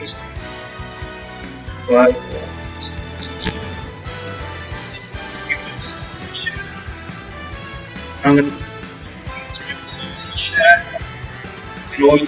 to. But I'm gonna chat. And all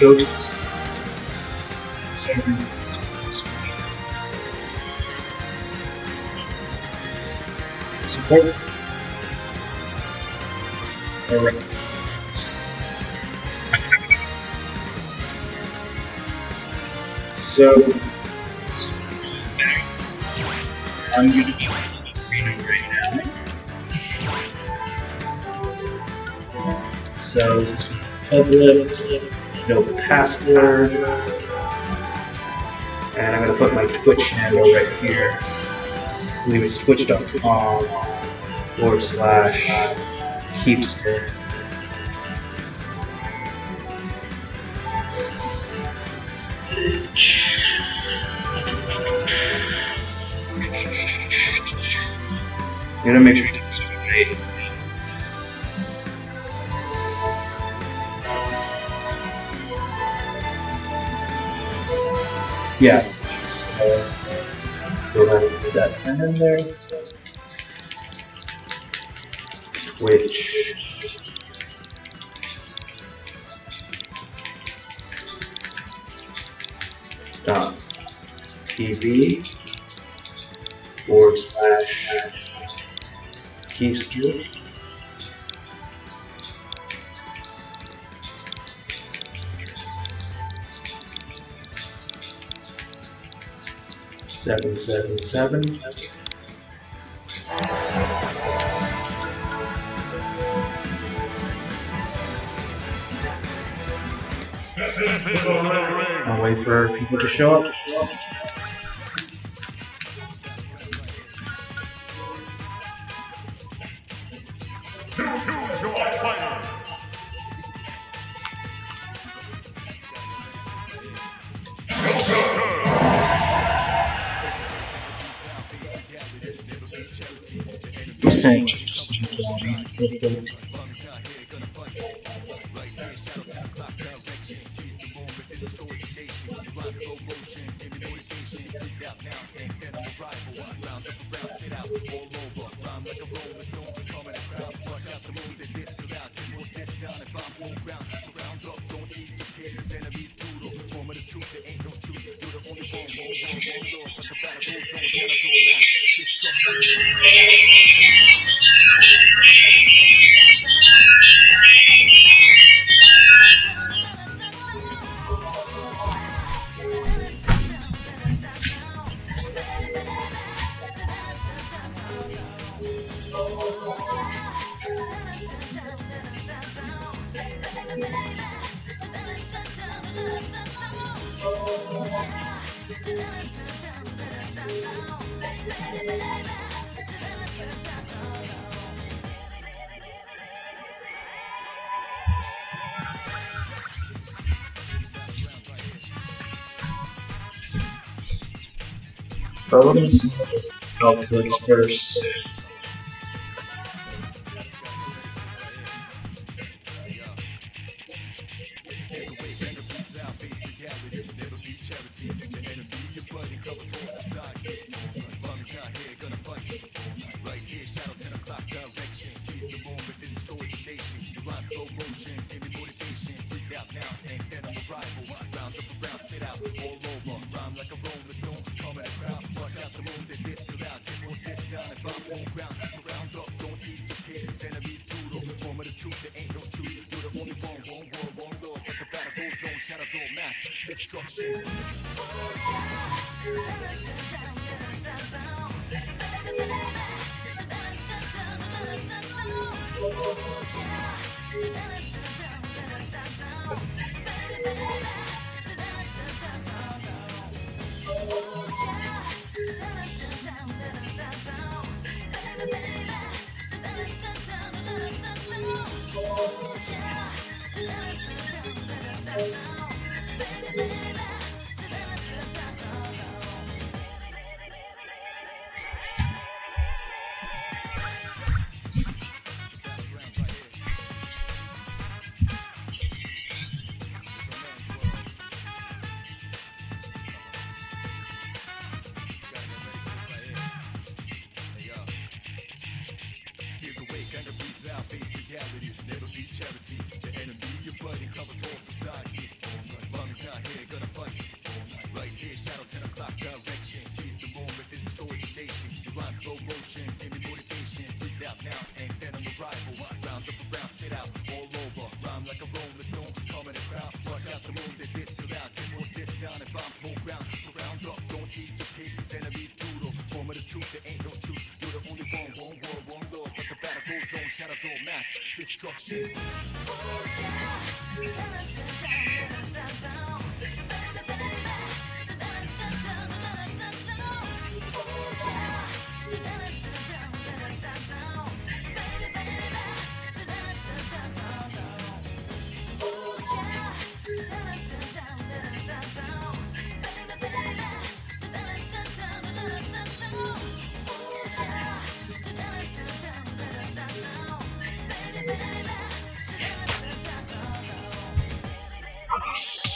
go to this server support. So I'm gonna be reading right now. So this is public, no password. And I'm gonna put my Twitch handle right here. I believe it's twitch.com forward slash kiefster. I'm gonna make sure you get this right. Yeah. So, go ahead and put that pen in there. Which dot TV forward slash Kiefster. Seven seven seven. I'll wait for people to show up. Outputs first. charity. The enemy, your buddy, covers all society. Destruction. Oh.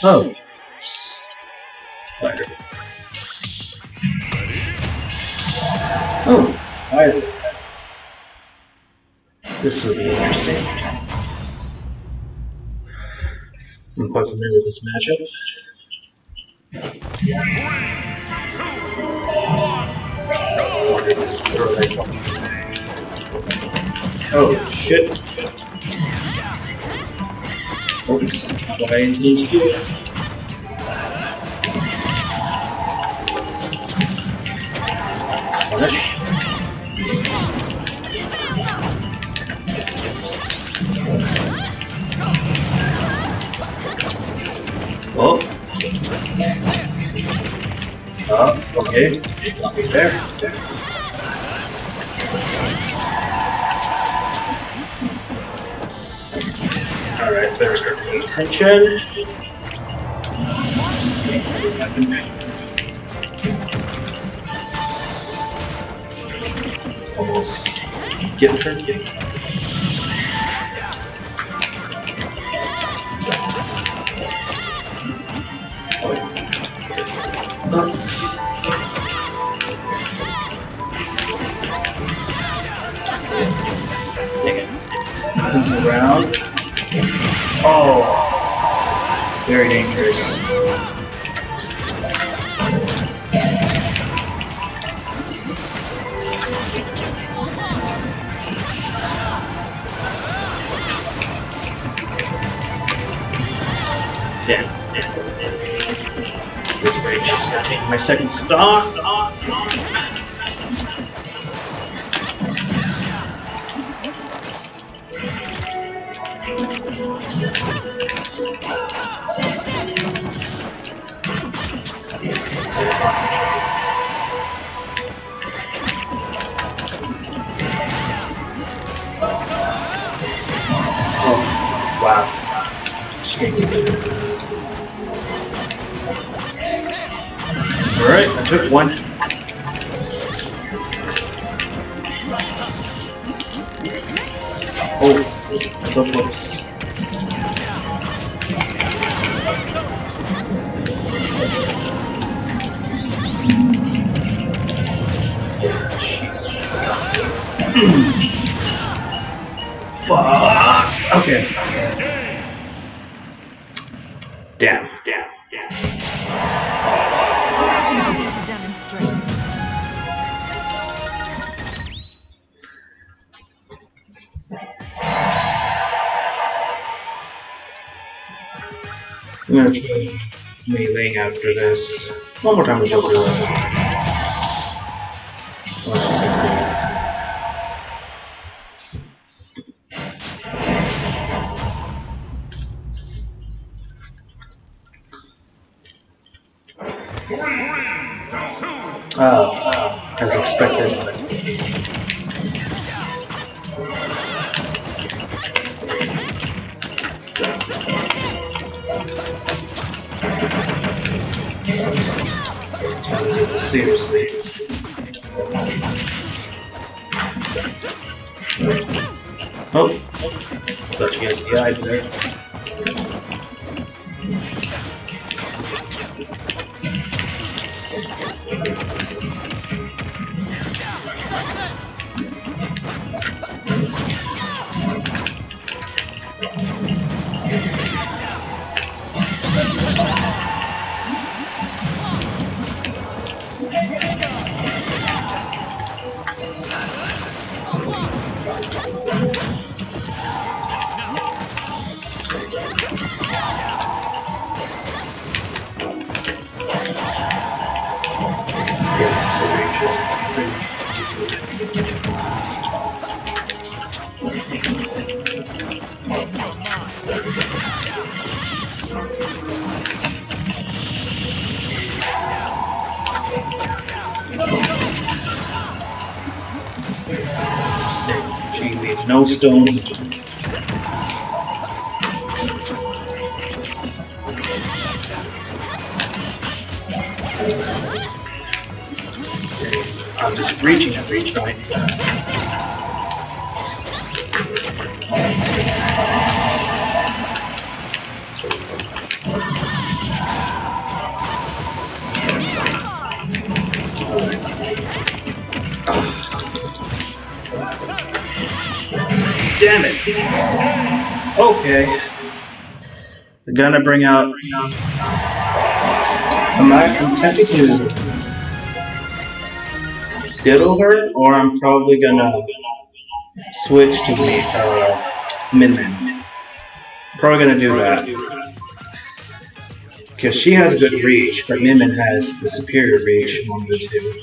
Fire. Oh, fire. Oh. This will be interesting. I'm quite familiar with this matchup. Oh, shit. Oops, what I intended to do. Attention. Almost get. Comes around. Oh, very dangerous. Yeah. This rage is gonna take my second stock. Seriously. Oh, thought you guys died there. Leaves gonna bring out. Am I I'm tempted to diddle her, or I'm probably gonna switch to the uh. Probably gonna do that. Because she has good reach, but Min Min has the superior reach among the two.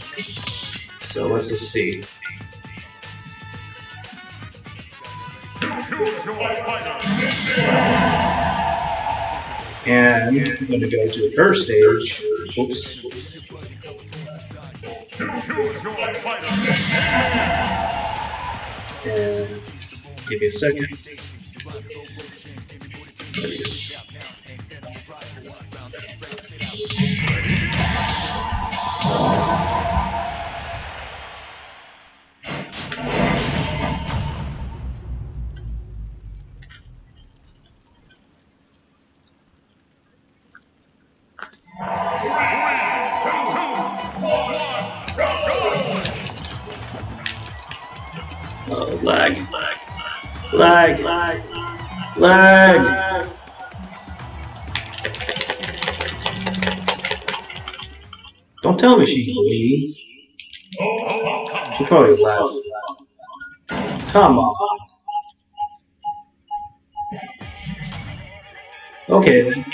So let's just see. And I'm going to go to the first stage. Oops. And give me a second. Lag. Don't tell me she believes. She probably laughed. Come on. Okay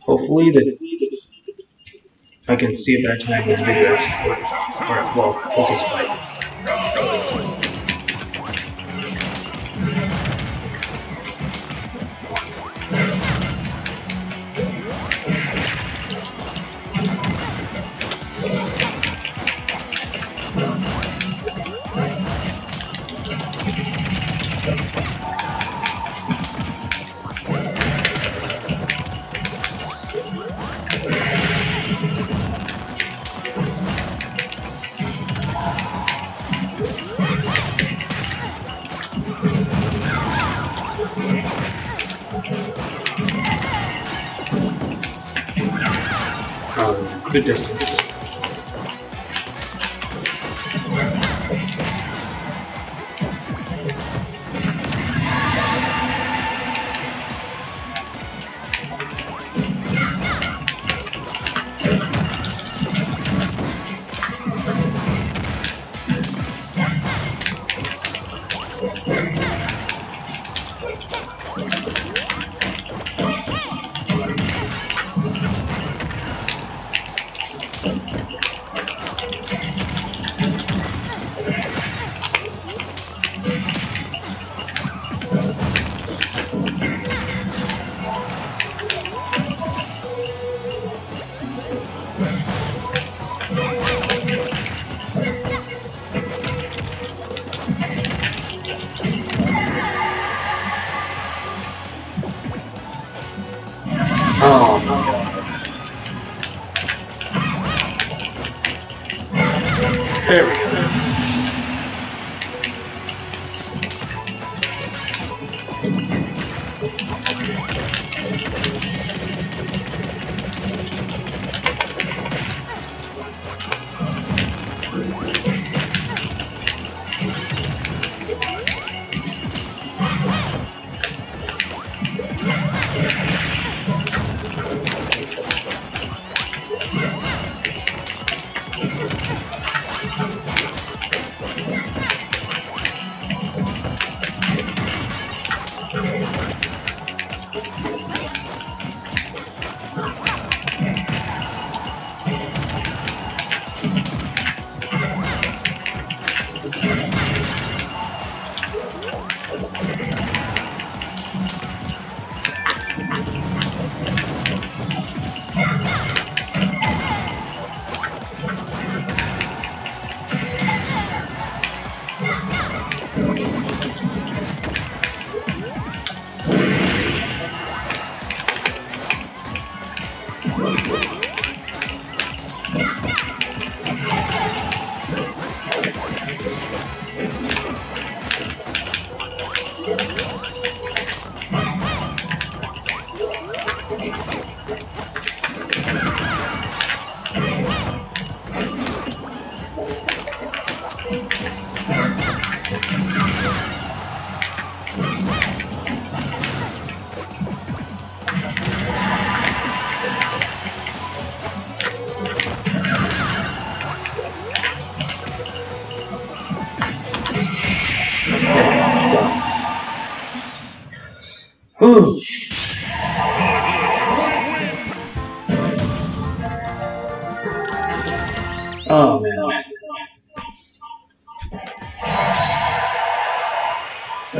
Hopefully that I can see that time this video Alright, well, let's just fight.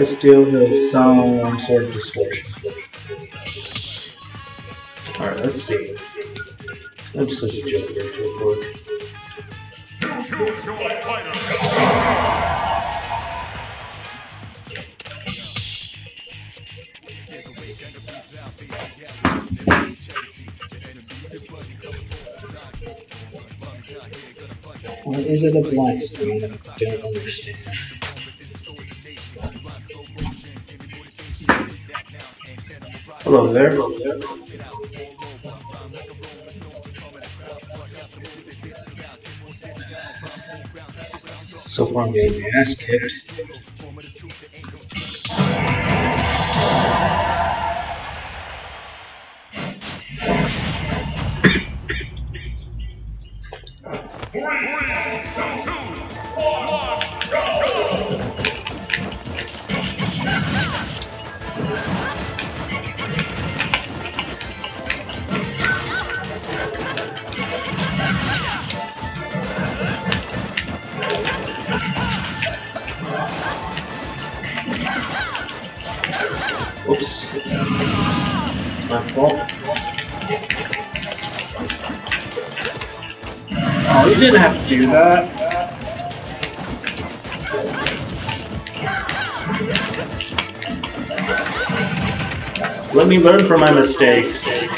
Still have some sort of distortion. Alright, let's see. I'm just a joke here real quick. Why is it a black screen? I don't understand. Hello there. So far I'm ass kicked. Learn from my mistakes.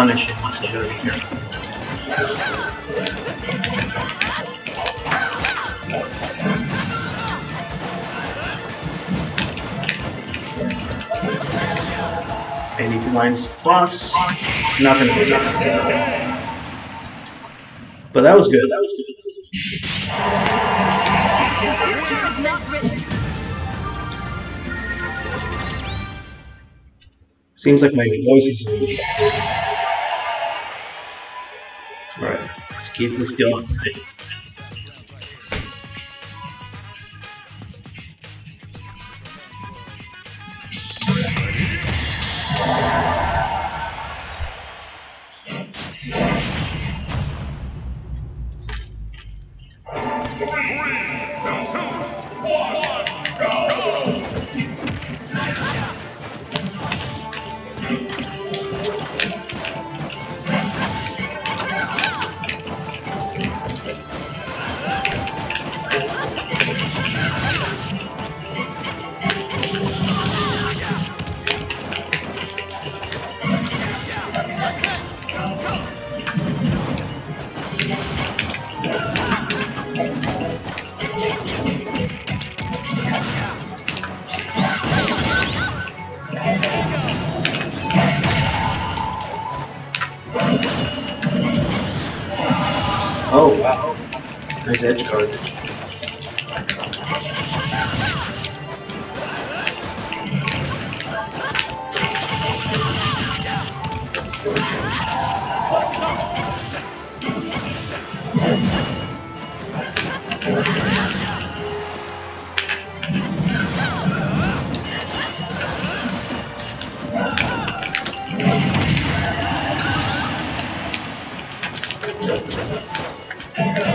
Which is punishing us over here. Any blind spots? Not gonna that. But that was good. That was good. Seems like my voice is keep this going. どうも。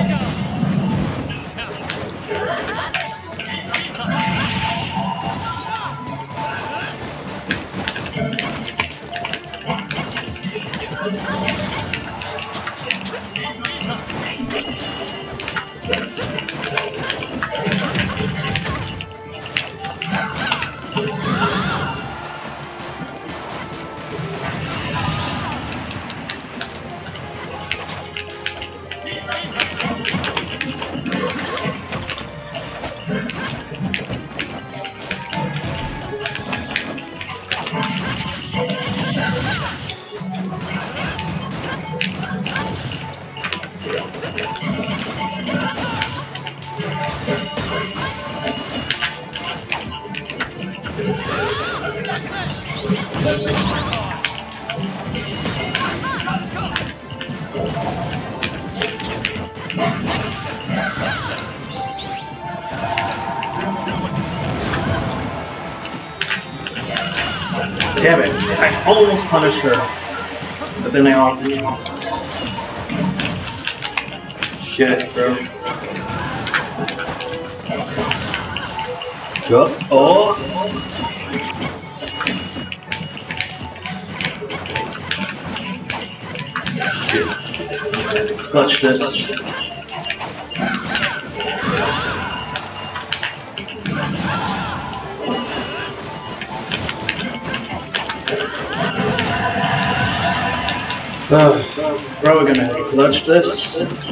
I almost punished her. But then I all Shit, bro. Go. Oh! Shit. Clutch this. Oh, bro, we're gonna clutch this.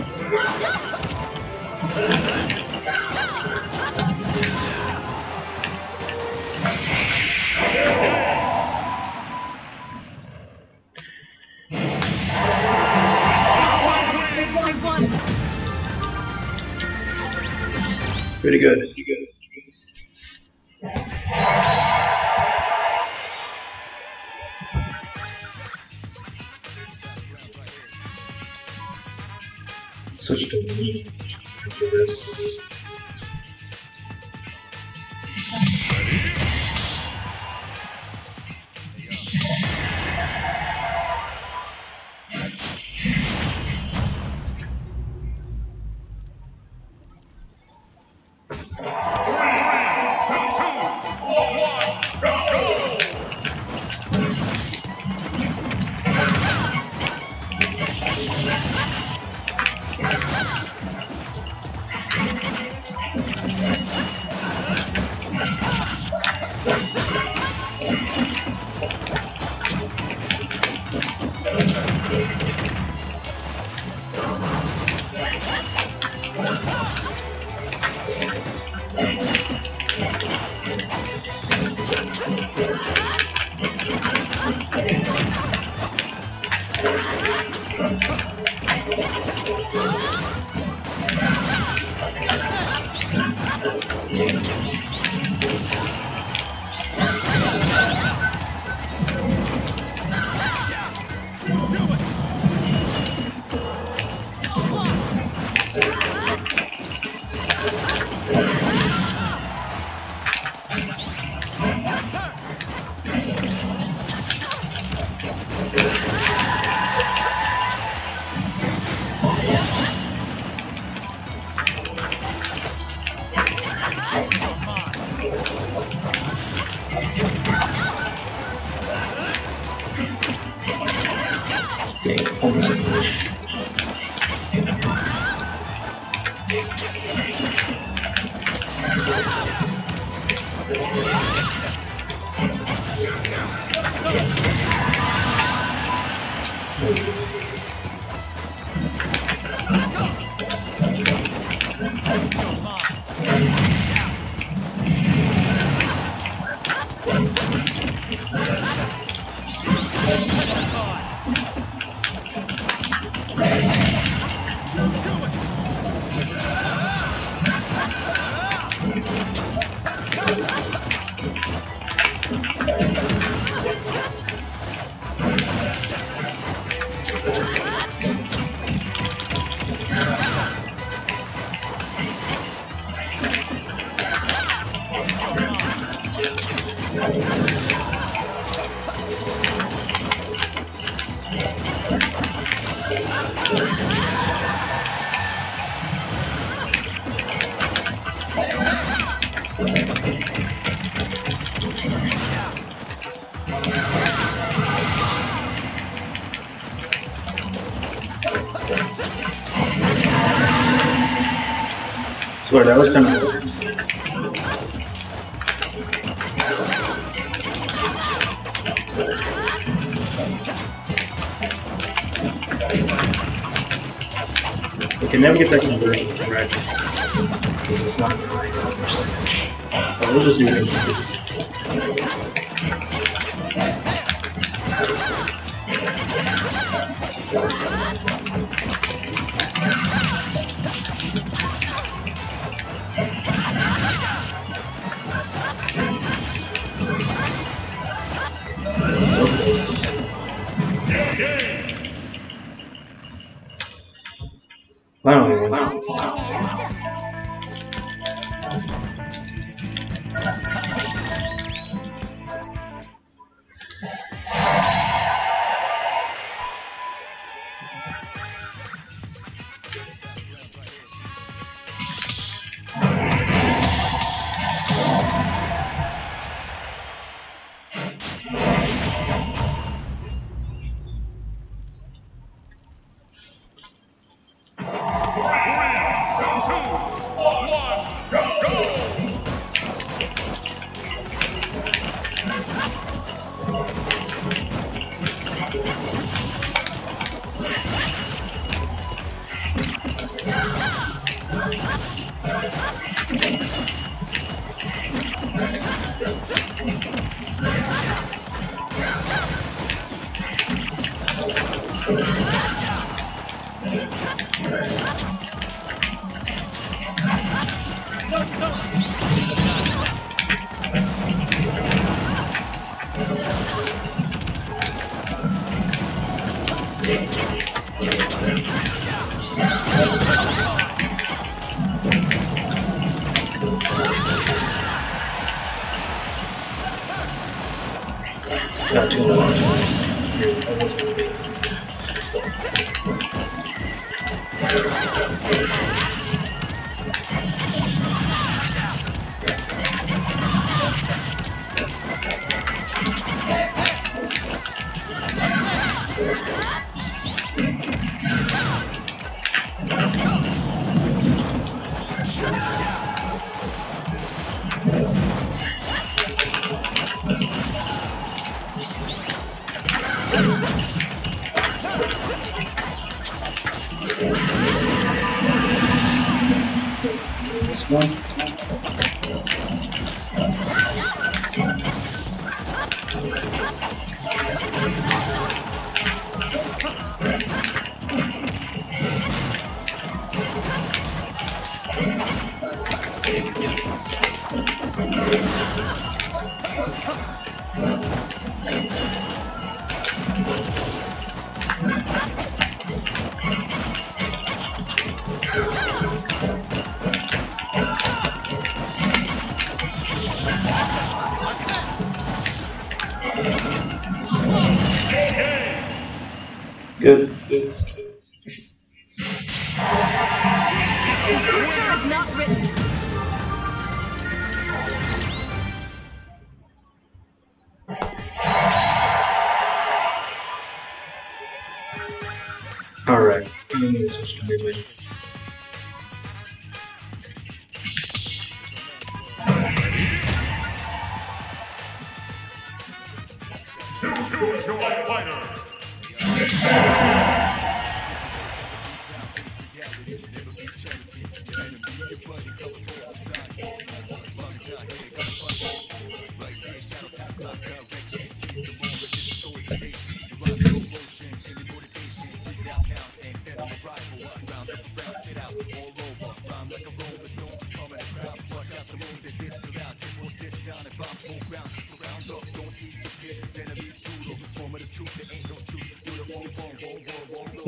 Switch to me that was kind of Alright. I'm gonna switch to your fighter.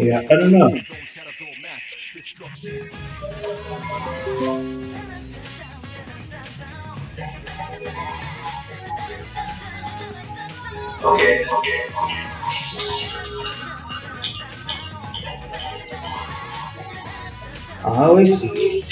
Yeah, I don't know. Okay, okay. Oh, I see.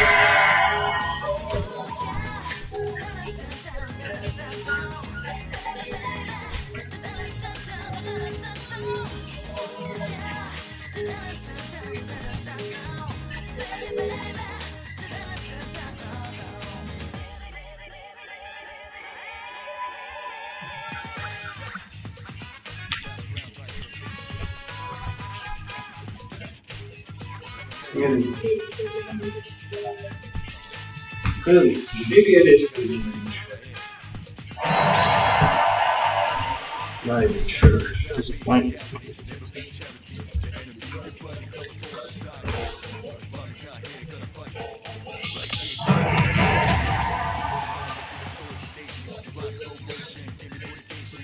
Yeah. Clearly, maybe it is clearly Not even sure. Disappointed.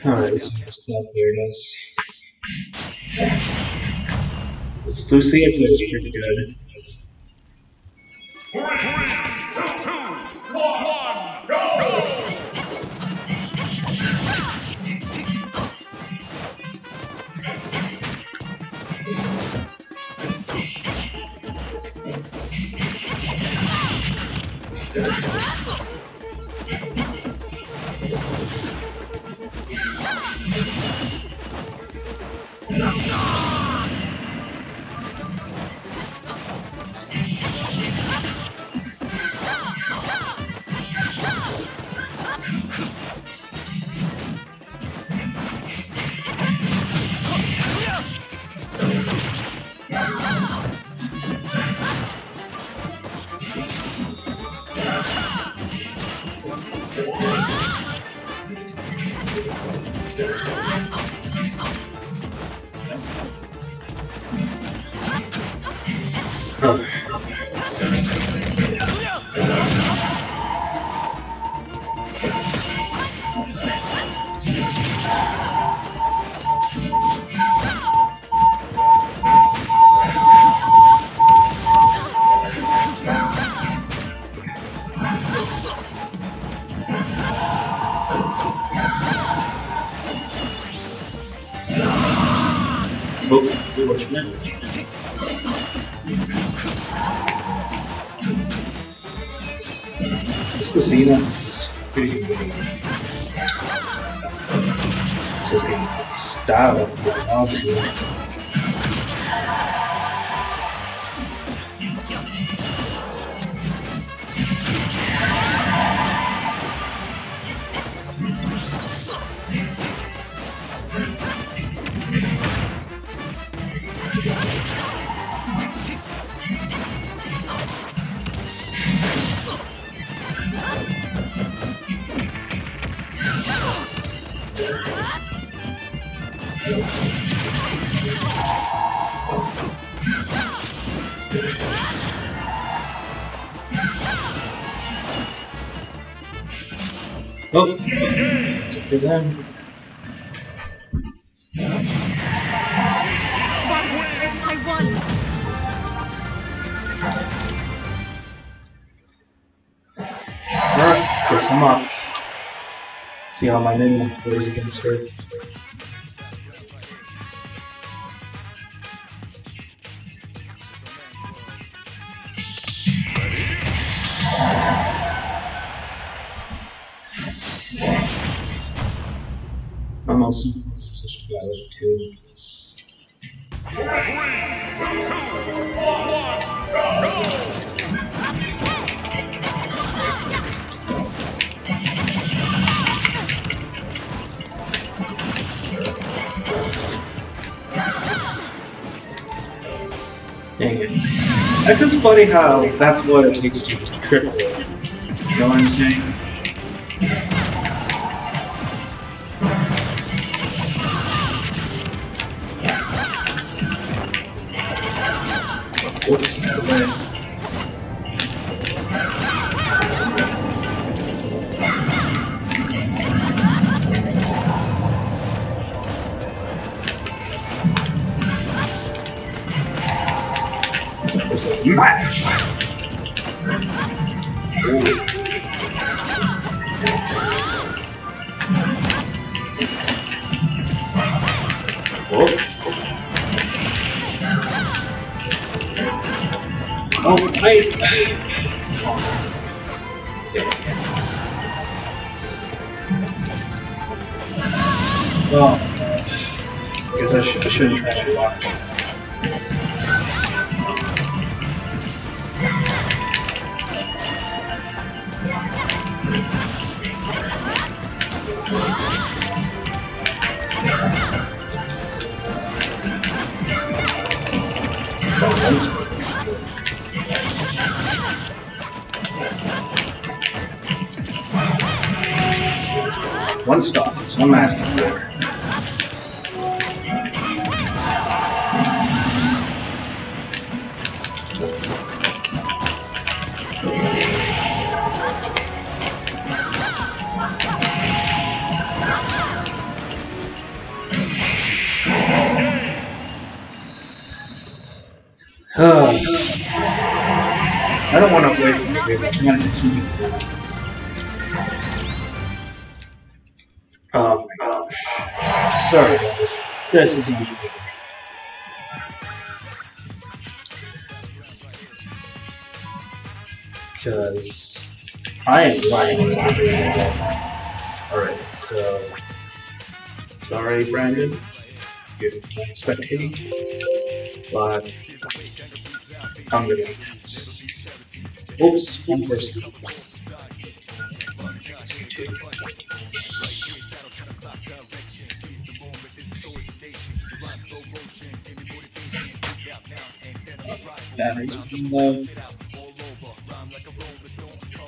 Alright, this makes club weirdos. This Lucia pretty good. How my name plays against her. Funny how that's what it takes to triple. You know what I'm saying? Whoops. There's Smash! Oh. Oh. Oh. I guess I, should, I shouldn't try to walk. One stop, all I'm asking for. I don't want to wait for the This is easy. Because I am right. Alright, so sorry Brandon. You're spectating. But I'm gonna Oops, one person.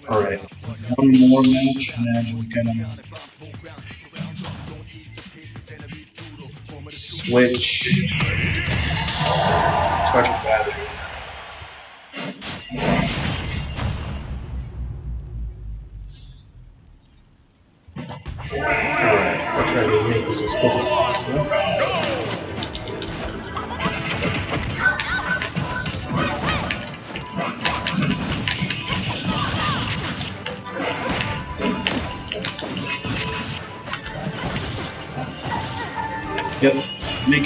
Alright, one more match and then we're gonna switch. Charge battery.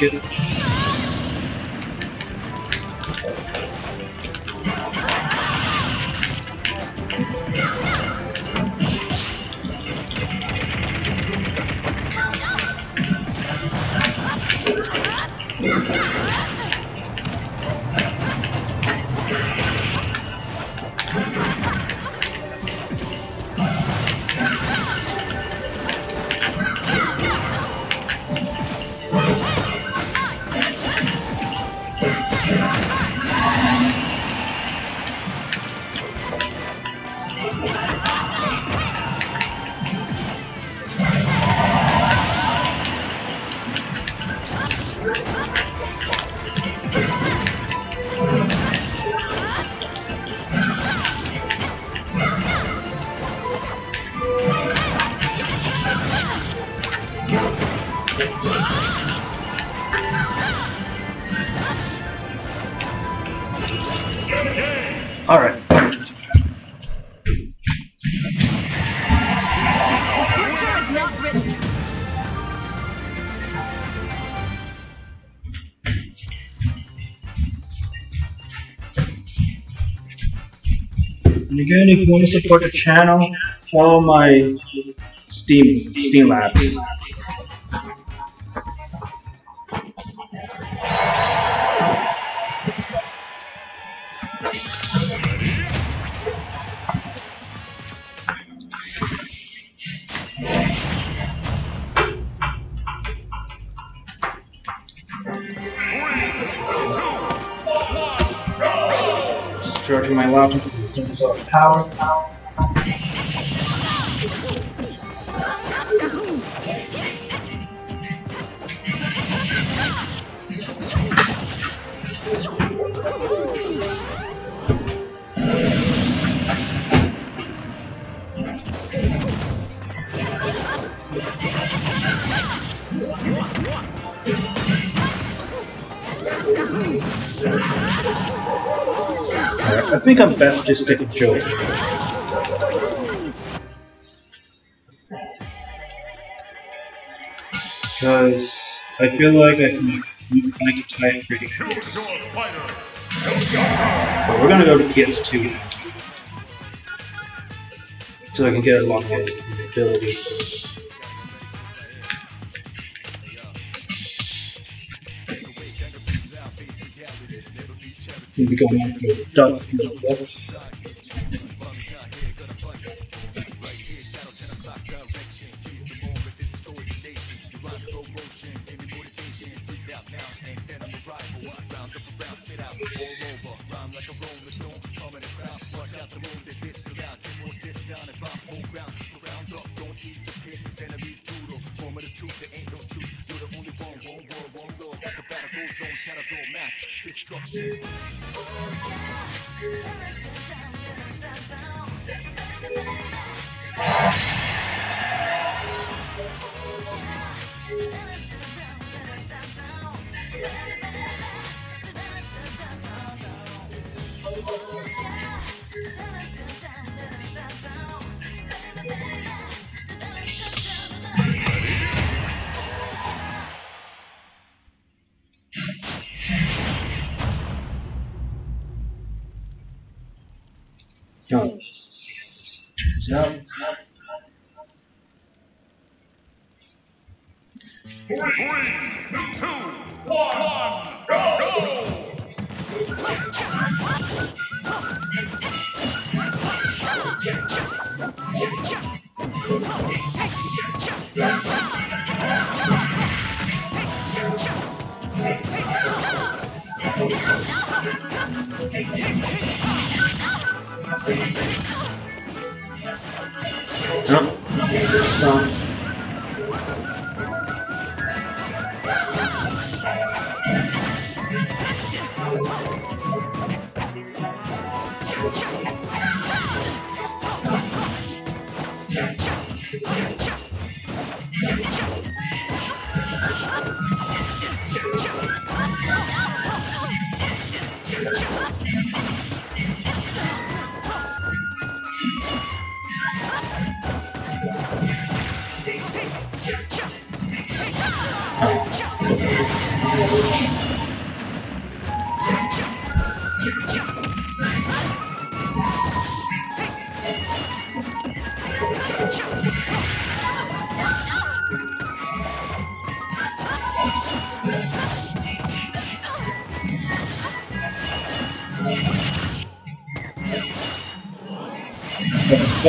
Make And again, if you want to support the channel, follow my Steam Streamlabs. It's turns off power. Think I'm best just stick with Joe. Because I feel like I can I can tie pretty close. But we're gonna go to PS2 now. So I can get a long ability. We'll be going on to dot Oh, let's go! No. Stop. That's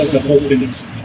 the whole thing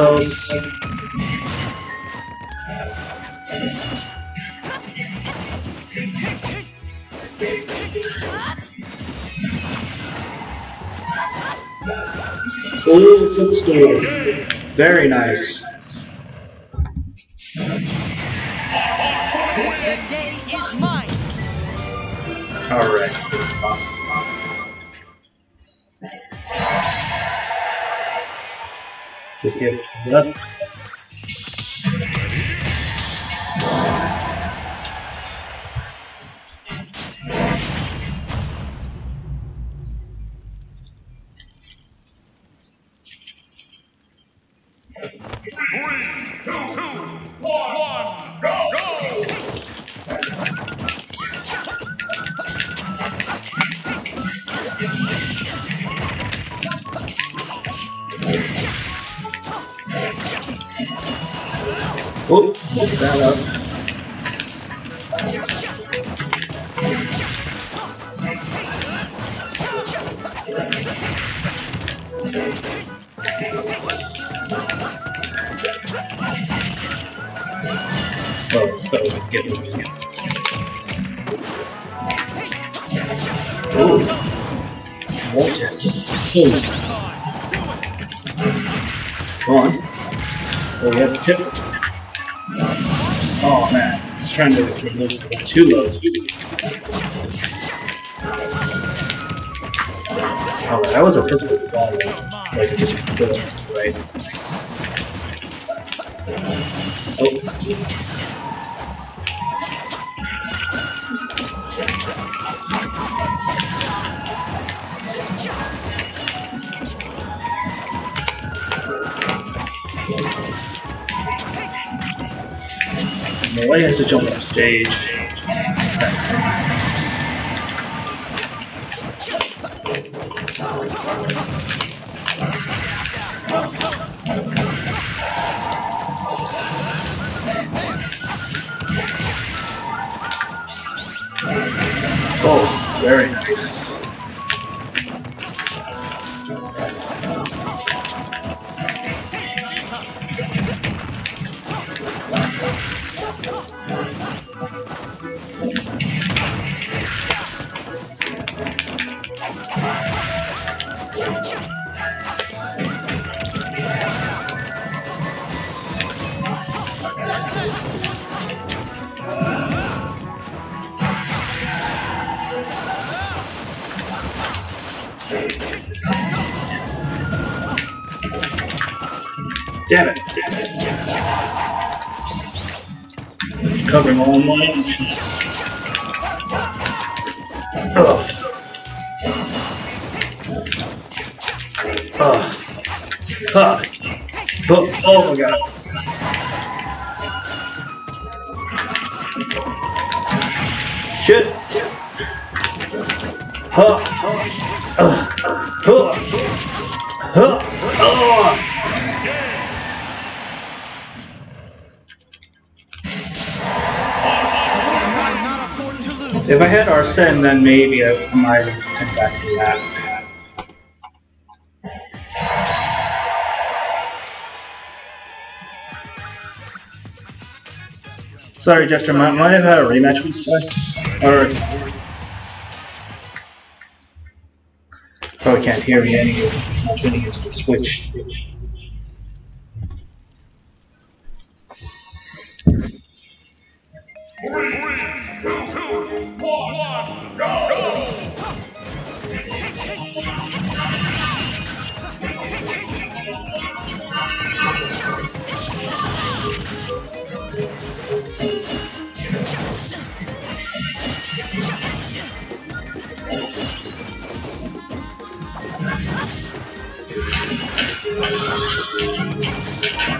close. Ooh, footstool. Very nice. Malay has to jump off stage. That's very Sorry, Jester, might, might have had a rematch with this guy? Or... Probably can't hear me anyway. I'm turning into the switch. Three, two, one, go!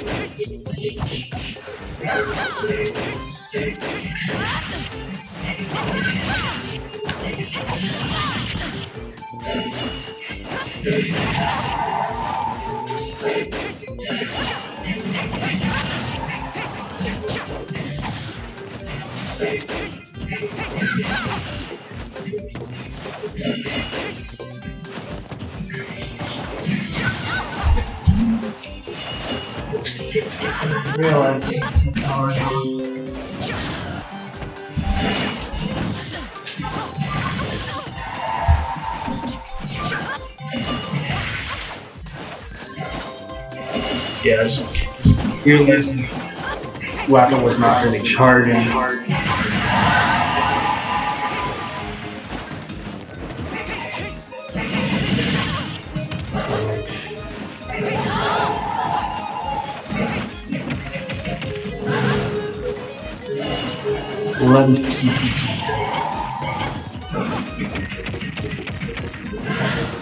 Take realize. Yeah, I just realized Wappa was not really charging. Percent.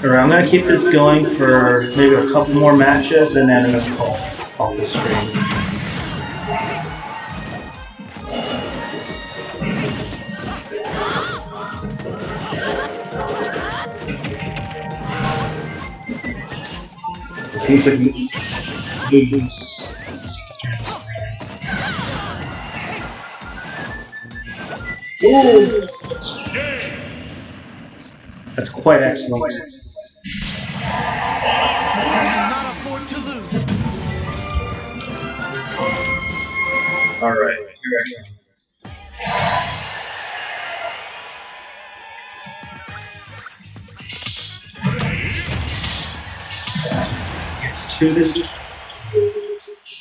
Alright, I'm gonna keep this going for maybe a couple more matches and then I'm gonna call, call the stream. Seems like. Ooh, that's quite excellent. Cannot afford to. This.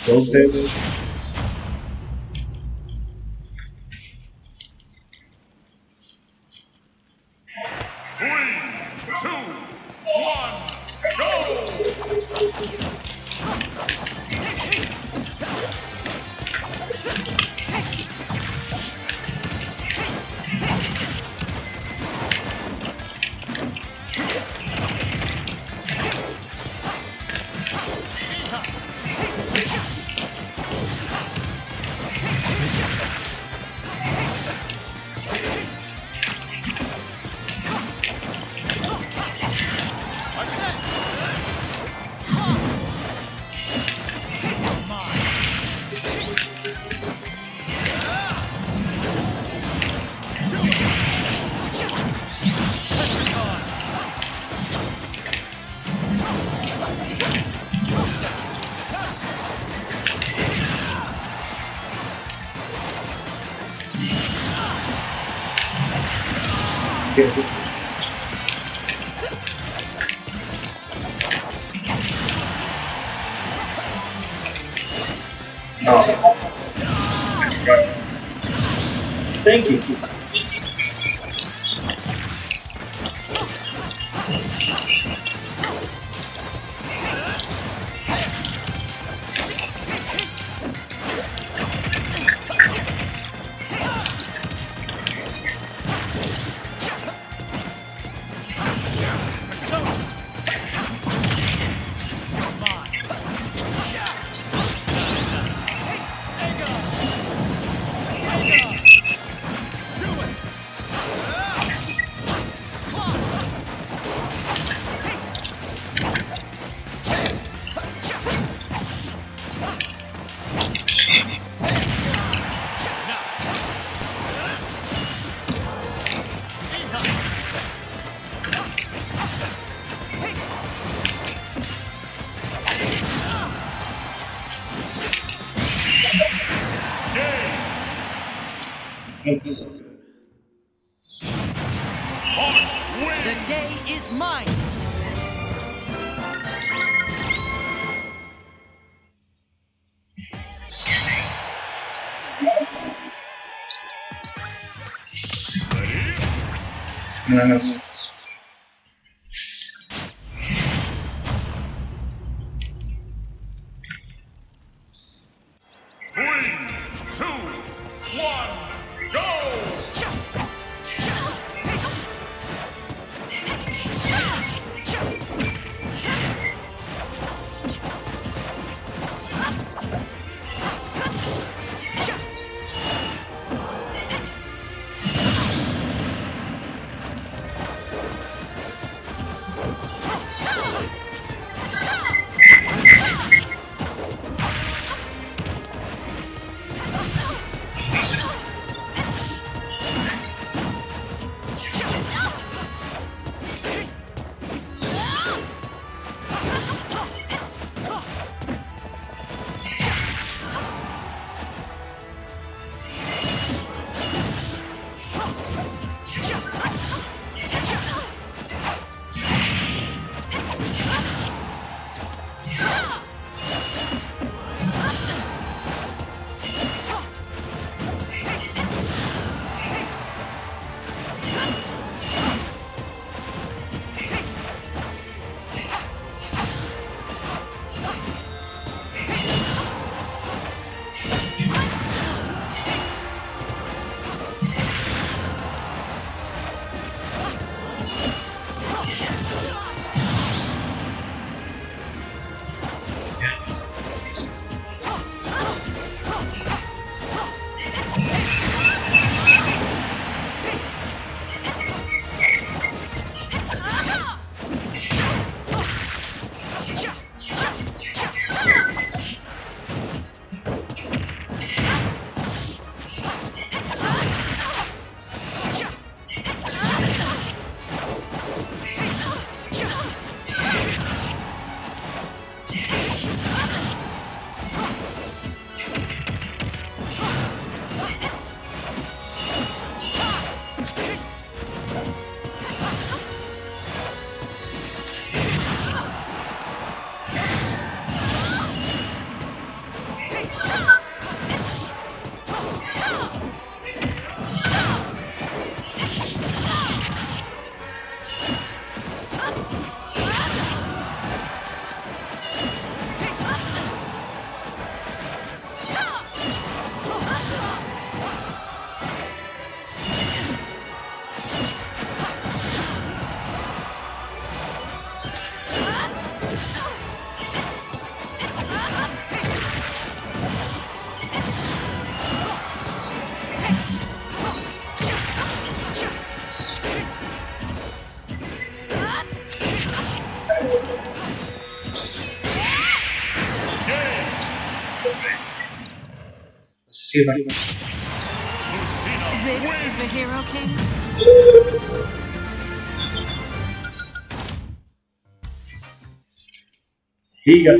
Those days. No, See if I can. This is the Hero King? He got.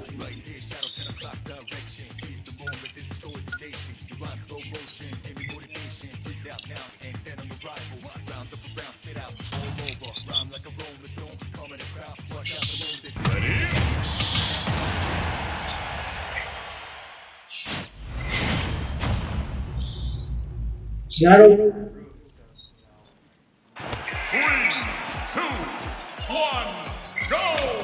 Over. Three, two, one, go!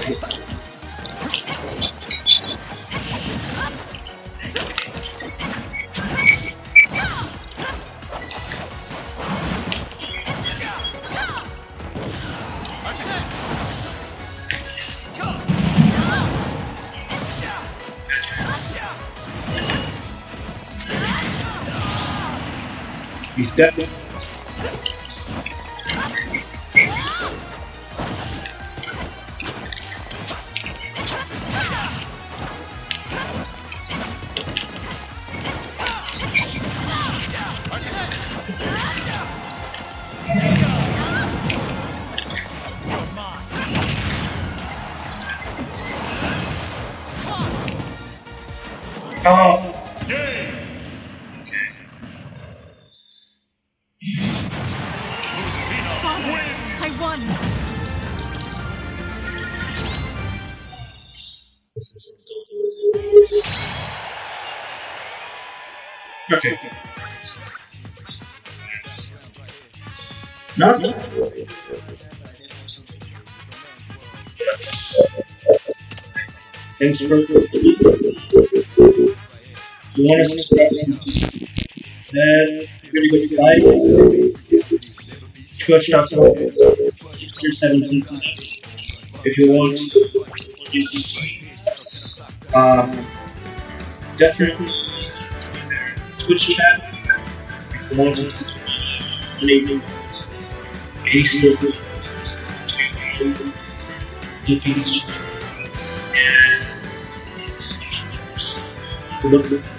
Christmas. He's dead. For you want to subscribe then you're gonna go to like twitch.com tier 7 if you want um, definitely Twitch chat if you want to enable Ace and so look